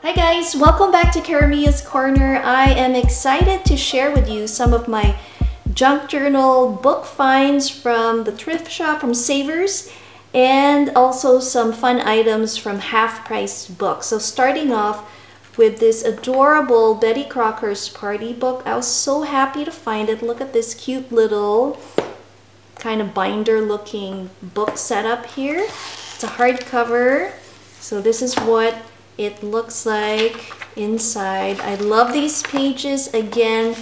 Hi guys, welcome back to Cara Mia's Corner. I am excited to share with you some of my junk journal book finds from the thrift shop from Savers and also some fun items from half price books. So starting off with this adorable Betty Crocker's party book. I was so happy to find it. Look at this cute little kind of binder looking book setup here. It's a hardcover. So this is what it looks like inside. I love these pages. Again,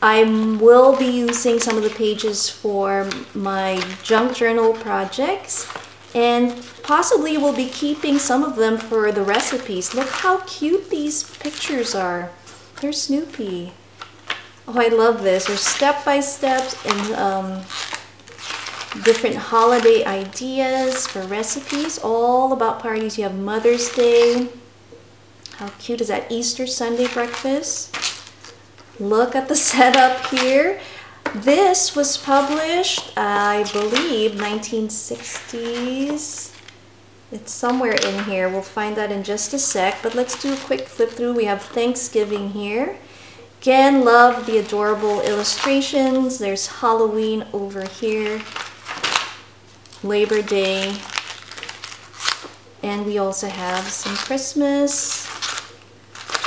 I will be using some of the pages for my junk journal projects and possibly we'll be keeping some of them for the recipes. Look how cute these pictures are. They're Snoopy. Oh, I love this. There's step-by-steps and um, different holiday ideas for recipes, all about parties. You have Mother's Day. How cute is that? Easter Sunday breakfast. Look at the setup here. This was published, I believe, 1960s. It's somewhere in here. We'll find that in just a sec. But let's do a quick flip through. We have Thanksgiving here. Again, love the adorable illustrations. There's Halloween over here. Labor Day. And we also have some Christmas.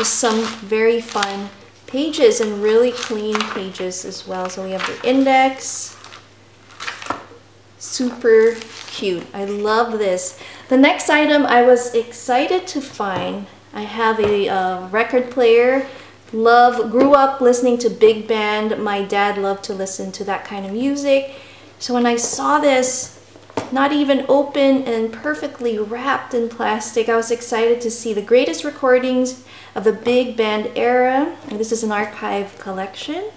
Just some very fun pages and really clean pages as well. So we have the index. Super cute. I love this. The next item I was excited to find. I have a uh, record player. Love, grew up listening to big band. My dad loved to listen to that kind of music. So when I saw this, not even open and perfectly wrapped in plastic. I was excited to see the greatest recordings of the big band era. And this is an archive collection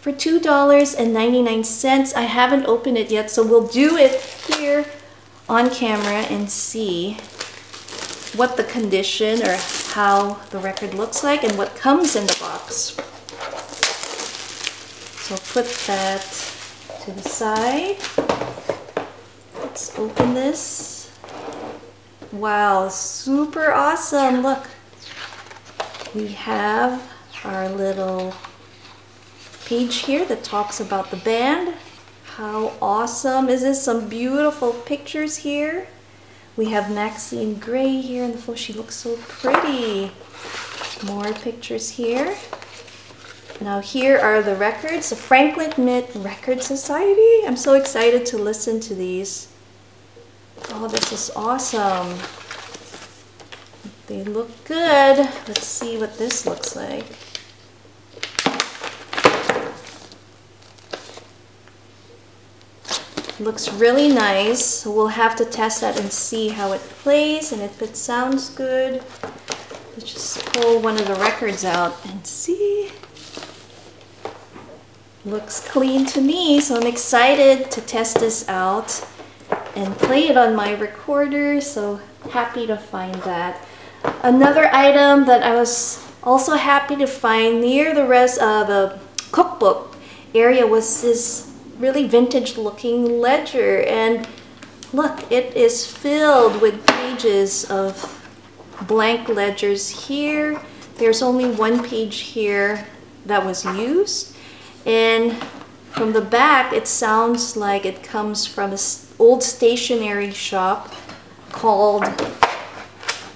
for $2.99. I haven't opened it yet, so we'll do it here on camera and see what the condition or how the record looks like and what comes in the box. So put that to the side. Let's open this. Wow, super awesome. Look, we have our little page here that talks about the band. How awesome is this? Some beautiful pictures here. We have Maxine Gray here in the photo. She looks so pretty. More pictures here. Now here are the records, the Franklin Mint Record Society. I'm so excited to listen to these. Oh, this is awesome. They look good. Let's see what this looks like. Looks really nice. We'll have to test that and see how it plays and if it sounds good. Let's just pull one of the records out and see. Looks clean to me, so I'm excited to test this out and play it on my recorder, so happy to find that. Another item that I was also happy to find near the rest of the cookbook area was this really vintage looking ledger. And look it is filled with pages of blank ledgers here. There's only one page here that was used. And from the back it sounds like it comes from an old stationery shop called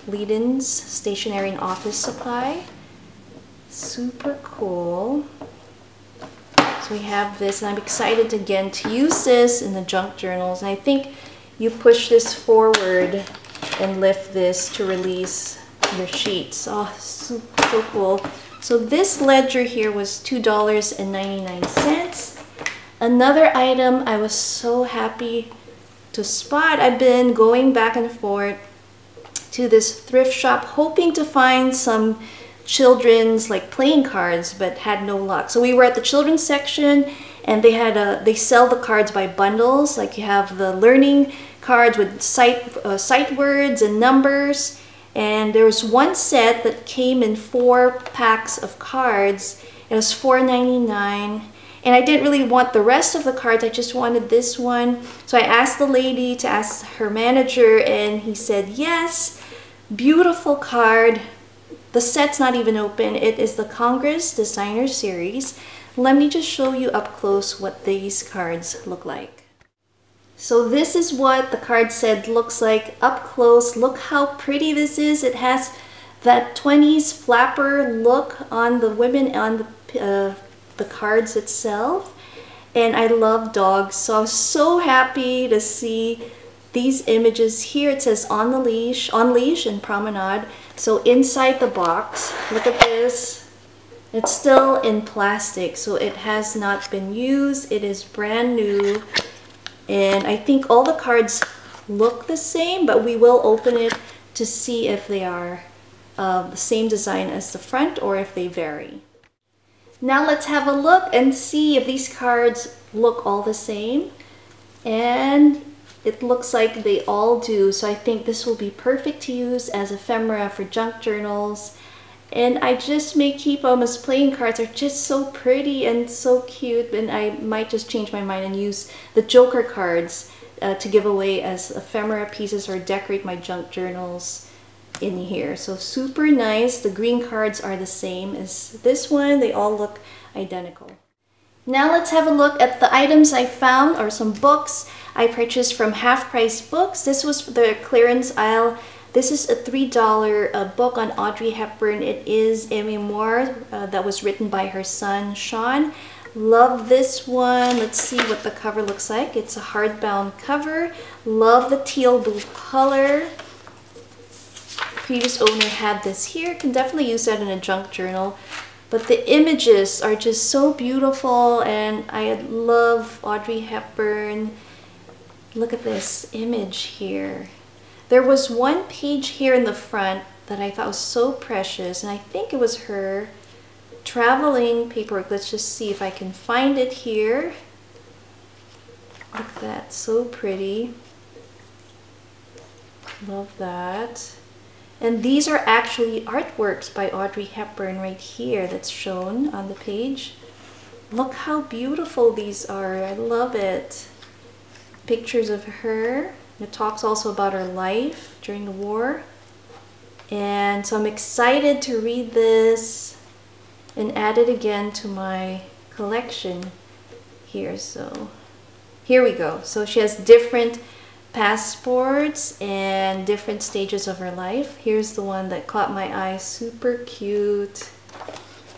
Leedon's Stationery and Office Supply. Super cool. So we have this, and I'm excited again to use this in the junk journals. And I think you push this forward and lift this to release your sheets. Oh, super cool. So this ledger here was $2.99. Another item I was so happy to spot. I've been going back and forth to this thrift shop hoping to find some children's like playing cards but had no luck. So we were at the children's section and they had a they sell the cards by bundles like you have the learning cards with sight uh, sight words and numbers and there was one set that came in four packs of cards. It was $4.99 and I didn't really want the rest of the cards. I just wanted this one. So I asked the lady to ask her manager and he said yes. Beautiful card. the set's not even open. It is the Congress Designer Series. Let me just show you up close what these cards look like. So this is what the card said looks like up close. Look how pretty this is. It has that 20s flapper look on the women on the, uh, the cards itself. And I love dogs, so I was so happy to see these images here. It says on the leash, on leash and promenade. So inside the box, look at this. It's still in plastic, so it has not been used. It is brand new. And I think all the cards look the same, but we will open it to see if they are uh, the same design as the front or if they vary. Now let's have a look and see if these cards look all the same. And it looks like they all do, so I think this will be perfect to use as ephemera for junk journals. And I just may keep them as playing cards. They're just so pretty and so cute. And I might just change my mind and use the Joker cards uh, to give away as ephemera pieces or decorate my junk journals in here. So super nice. The green cards are the same as this one. They all look identical. Now let's have a look at the items I found or some books. I purchased from Half Price Books. This was the clearance aisle. This is a $3 uh, book on Audrey Hepburn. It is a memoir uh, that was written by her son, Sean. Love this one. Let's see what the cover looks like. It's a hardbound cover. Love the teal blue color. previous owner had this here. Can definitely use that in a junk journal. But the images are just so beautiful and I love Audrey Hepburn. Look at this image here. There was one page here in the front that I thought was so precious, and I think it was her traveling paperwork. Let's just see if I can find it here. Look at that, so pretty. Love that. And these are actually artworks by Audrey Hepburn right here that's shown on the page. Look how beautiful these are. I love it pictures of her. It talks also about her life during the war. And so I'm excited to read this and add it again to my collection here. So here we go. So she has different passports and different stages of her life. Here's the one that caught my eye. Super cute.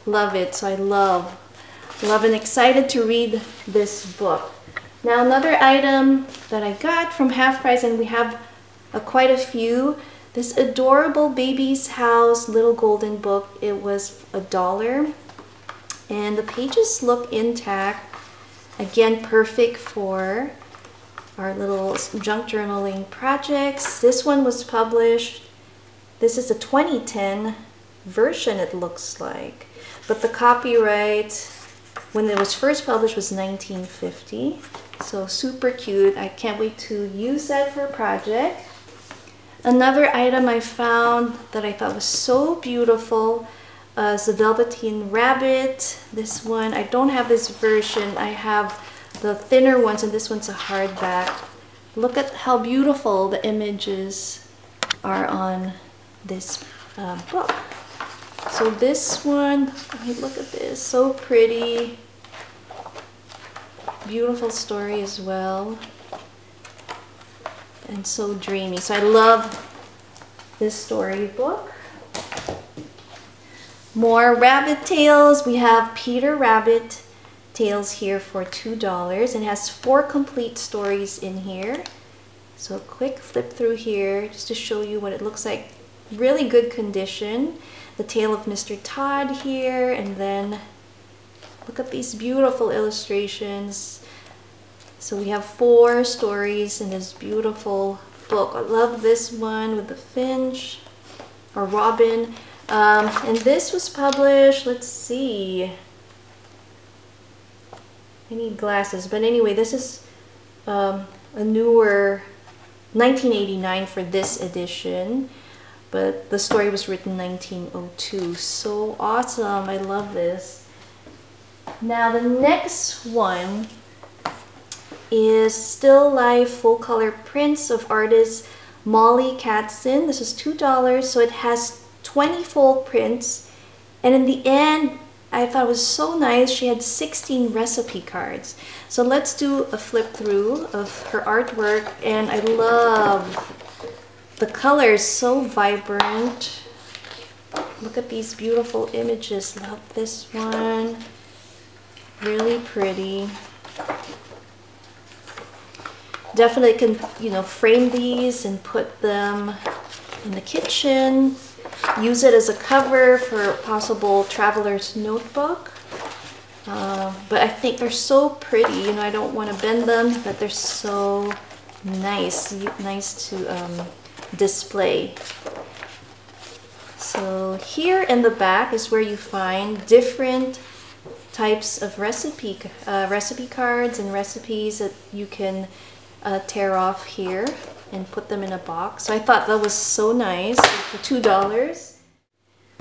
Love it. So I love, love and excited to read this book. Now another item that I got from Half Price, and we have quite a few, this adorable Baby's House Little Golden Book. It was a dollar. And the pages look intact. Again, perfect for our little junk journaling projects. This one was published. This is a 2010 version, it looks like. But the copyright, when it was first published, was 1950. So super cute. I can't wait to use that for a project. Another item I found that I thought was so beautiful uh, is the Velveteen Rabbit. This one, I don't have this version. I have the thinner ones and this one's a hardback. Look at how beautiful the images are on this uh, book. So this one, look at this, so pretty beautiful story as well. And so dreamy. So I love this storybook. More rabbit tales. We have Peter Rabbit tales here for $2 and has four complete stories in here. So a quick flip through here just to show you what it looks like. Really good condition. The tale of Mr. Tod here and then Look at these beautiful illustrations. So we have four stories in this beautiful book. I love this one with the finch or robin. Um, and this was published, let's see. I need glasses. But anyway, this is um, a newer 1989 for this edition. But the story was written 1902. So awesome. I love this. Now the next one is Still Life Full Color Prints of artist Mollie Katzen. This is $2, so it has 20 full prints. And in the end, I thought it was so nice. She had 16 recipe cards. So let's do a flip through of her artwork. And I love the colors, so vibrant. Look at these beautiful images. Love this one. Really pretty. Definitely can, you know, frame these and put them in the kitchen. Use it as a cover for a possible traveler's notebook. Uh, but I think they're so pretty, you know, I don't want to bend them, but they're so nice, nice to um, display. So here in the back is where you find different types of recipe uh, recipe cards and recipes that you can uh, tear off here and put them in a box. So I thought that was so nice for $2.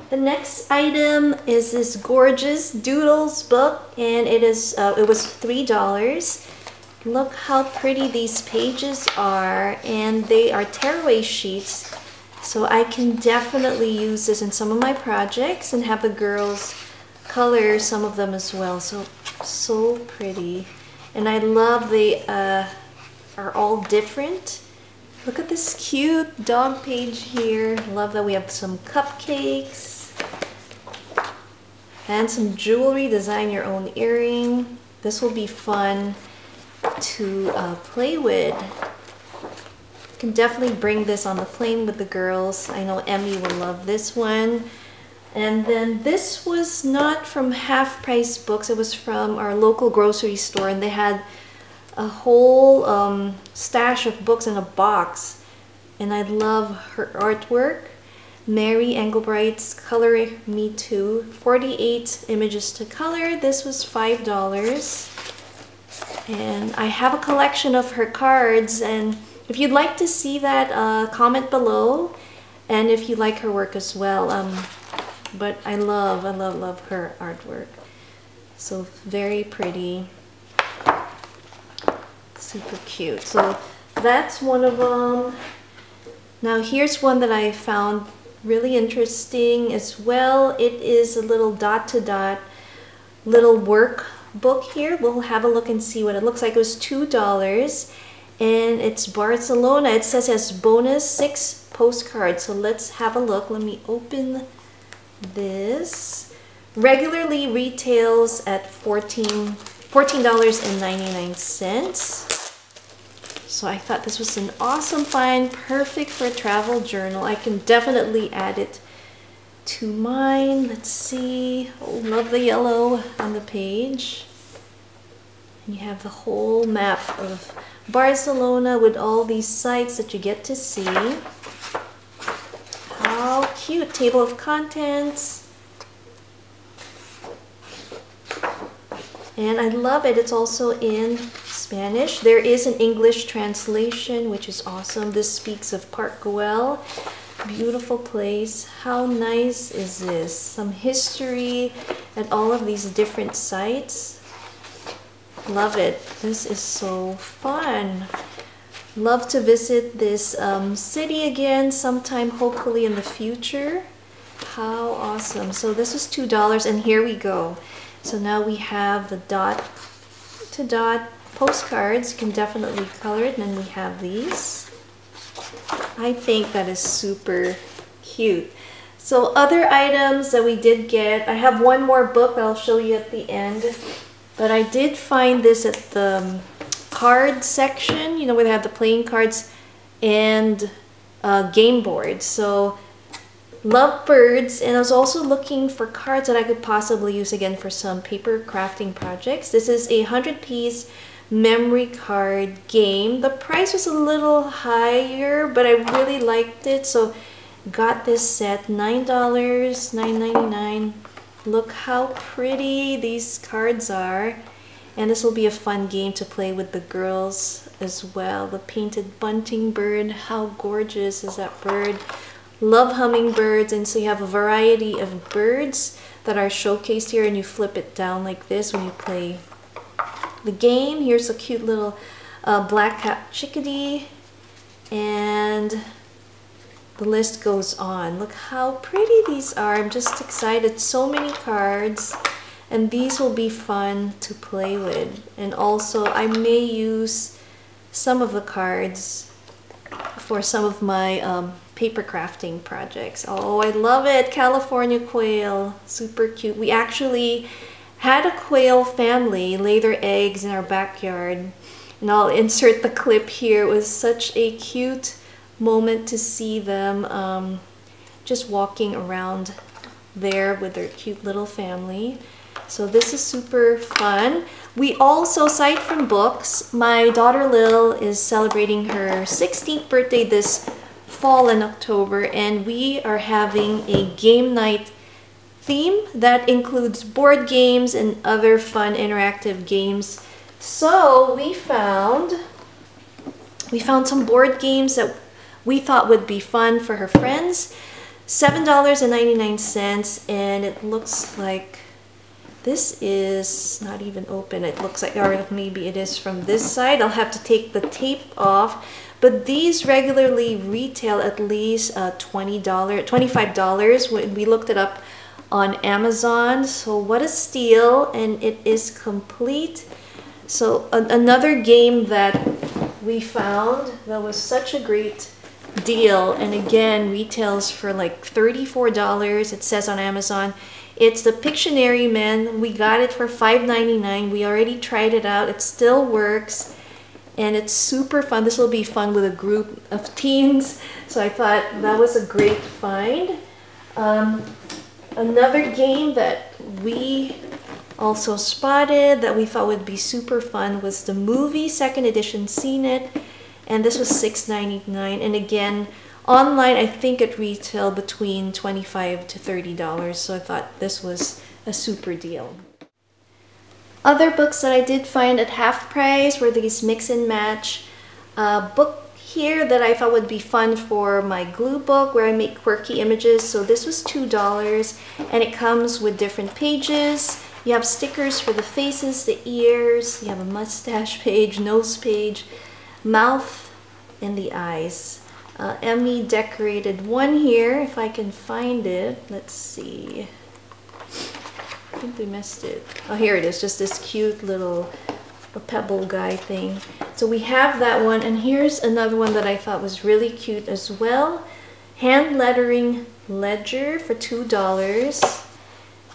The next item is this gorgeous Doodles book and it is uh, it was $3. Look how pretty these pages are and they are tearaway sheets so I can definitely use this in some of my projects and have the girls color some of them as well. So, so pretty. And I love they uh, are all different. Look at this cute dog page here. Love that we have some cupcakes and some jewelry. Design your own earring. This will be fun to uh, play with. Can definitely bring this on the plane with the girls. I know Emmy will love this one. And then this was not from Half Price Books. It was from our local grocery store and they had a whole um, stash of books in a box and I love her artwork. Mary Engelbreit's Color Me Too. 48 images to color. This was $5. And I have a collection of her cards and if you'd like to see that, uh, comment below. And if you like her work as well. Um, but I love, I love, love her artwork. So very pretty super cute. So that's one of them. Now here's one that I found really interesting as well. It is a little dot to dot little work book here. We'll have a look and see what it looks like. It was $2 and it's Barcelona. It says as bonus six postcards. So let's have a look. Let me open this. Regularly retails at 14 $14.99. So I thought this was an awesome find, perfect for a travel journal. I can definitely add it to mine. Let's see. Oh, love the yellow on the page. And you have the whole map of Barcelona with all these sites that you get to see. How cute. Table of contents. And I love it. It's also in Spanish. There is an English translation, which is awesome. This speaks of Park Güell. Beautiful place. How nice is this? Some history at all of these different sites. Love it. This is so fun. Love to visit this um, city again sometime, hopefully in the future. How awesome. So this was $2 and here we go. So now we have the dot to dot postcards. You can definitely color it. And then we have these. I think that is super cute. So other items that we did get, I have one more book that I'll show you at the end. But I did find this at the um, card section, you know, where they have the playing cards and uh, game boards. So love birds and I was also looking for cards that I could possibly use again for some paper crafting projects. This is a 100 piece memory card game. The price was a little higher but I really liked it so got this set $9 $9.99 look how pretty these cards are. And this will be a fun game to play with the girls as well. The painted bunting bird how gorgeous is that bird? Love hummingbirds and so you have a variety of birds that are showcased here and you flip it down like this when you play the game. Here's a cute little uh, black cap chickadee and the list goes on. Look how pretty these are. I'm just excited. So many cards. And these will be fun to play with. And also, I may use some of the cards for some of my um, paper crafting projects. Oh, I love it. California quail. Super cute. We actually had a quail family lay their eggs in our backyard. And I'll insert the clip here. It was such a cute moment to see them um, just walking around there with their cute little family. So this is super fun. We also, aside from books, my daughter Lil is celebrating her 16th birthday this fall in October and we are having a game night theme that includes board games and other fun interactive games. So we found we found some board games that we thought would be fun for her friends. $7.99 and it looks like this is not even open. It looks like, or maybe it is from this side. I'll have to take the tape off. But these regularly retail at least uh, $20, $25. When we looked it up on Amazon. So what a steal and it is complete. So another game that we found that was such a great deal and again retails for like $34 it says on Amazon. It's the Pictionary Man we got it for $5.99 we already tried it out. It still works and it's super fun. This will be fun with a group of teens. So I thought that was a great find. Um, another game that we also spotted that we thought would be super fun was the movie second edition Scene It and this was $6.99 and again online I think it retailed between 25 to $30 so I thought this was a super deal. Other books that I did find at half price were these mix and match uh, book here that I thought would be fun for my glue book where I make quirky images. So this was $2 and it comes with different pages. You have stickers for the faces, the ears, you have a mustache page, nose page, mouth and the eyes. Uh, Emmy decorated one here, if I can find it. Let's see. I think we missed it. Oh, here it is, just this cute little pebble guy thing. So we have that one, and here's another one that I thought was really cute as well. Hand lettering ledger for $2.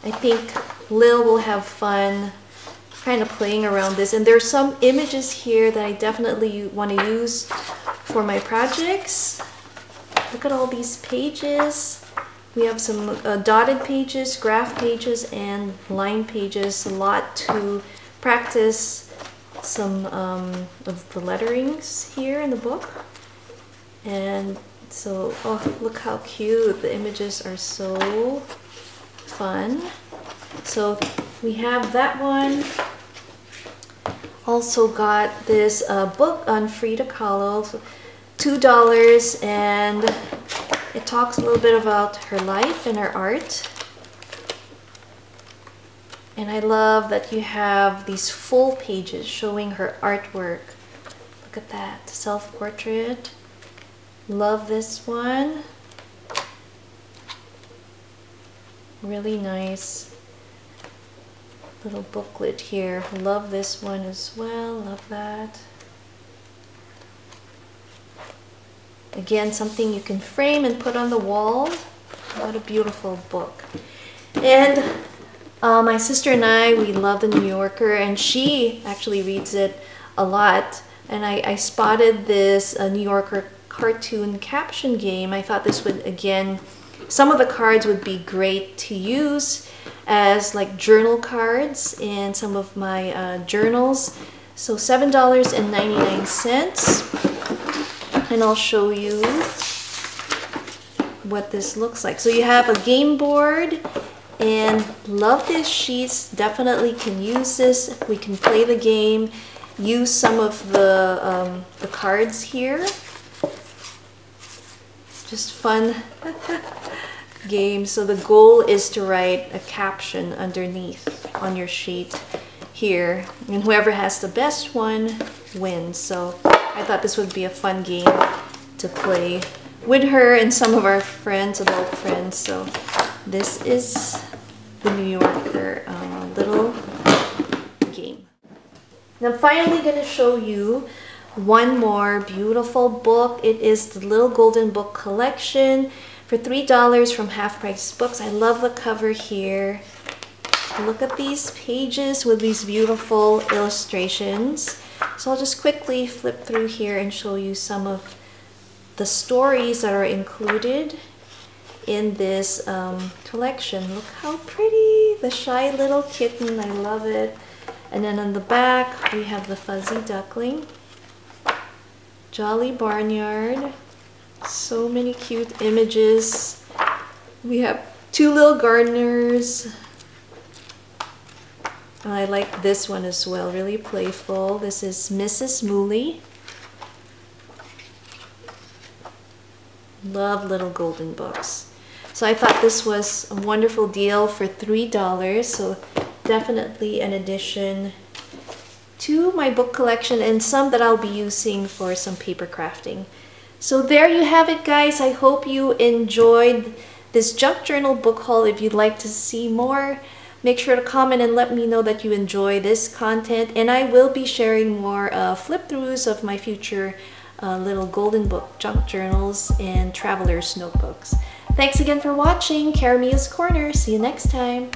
I think Lil will have fun kind of playing around this. And there's some images here that I definitely want to use for my projects. Look at all these pages. We have some uh, dotted pages, graph pages, and line pages. A lot to practice some um, of the letterings here in the book. And so, oh, look how cute. The images are so fun. So we have that one. Also got this uh, book on Frida Kahlo, $2 and it talks a little bit about her life and her art. And I love that you have these full pages showing her artwork. Look at that, self-portrait. Love this one. Really nice little booklet here. Love this one as well. Love that. Again, something you can frame and put on the wall. What a beautiful book. And uh, my sister and I, we love The New Yorker, and she actually reads it a lot. And I, I spotted this uh, New Yorker cartoon caption game. I thought this would, again, some of the cards would be great to use as like journal cards in some of my uh, journals. So $7.99 and I'll show you what this looks like. So you have a game board and love these sheets. Definitely can use this. We can play the game, use some of the, um, the cards here. Just fun. game. So the goal is to write a caption underneath on your sheet here. And whoever has the best one wins. So I thought this would be a fun game to play with her and some of our friends, adult friends. So this is the New Yorker uh, little game. Now I'm finally going to show you one more beautiful book. It is the Little Golden Book Collection for $3 from Half Price Books. I love the cover here. Look at these pages with these beautiful illustrations. So I'll just quickly flip through here and show you some of the stories that are included in this um, collection. Look how pretty! The shy little kitten, I love it. And then on the back, we have the fuzzy duckling. Jolly Barnyard. So many cute images. We have two little gardeners. I like this one as well, really playful. This is Mrs. Mooley. Love little golden books. So I thought this was a wonderful deal for $3. So definitely an addition to my book collection and some that I'll be using for some paper crafting. So there you have it guys. I hope you enjoyed this junk journal book haul. If you'd like to see more, make sure to comment and let me know that you enjoy this content. And I will be sharing more uh, flip throughs of my future uh, little golden book junk journals and traveler's notebooks. Thanks again for watching Cara Mia's Corner. See you next time.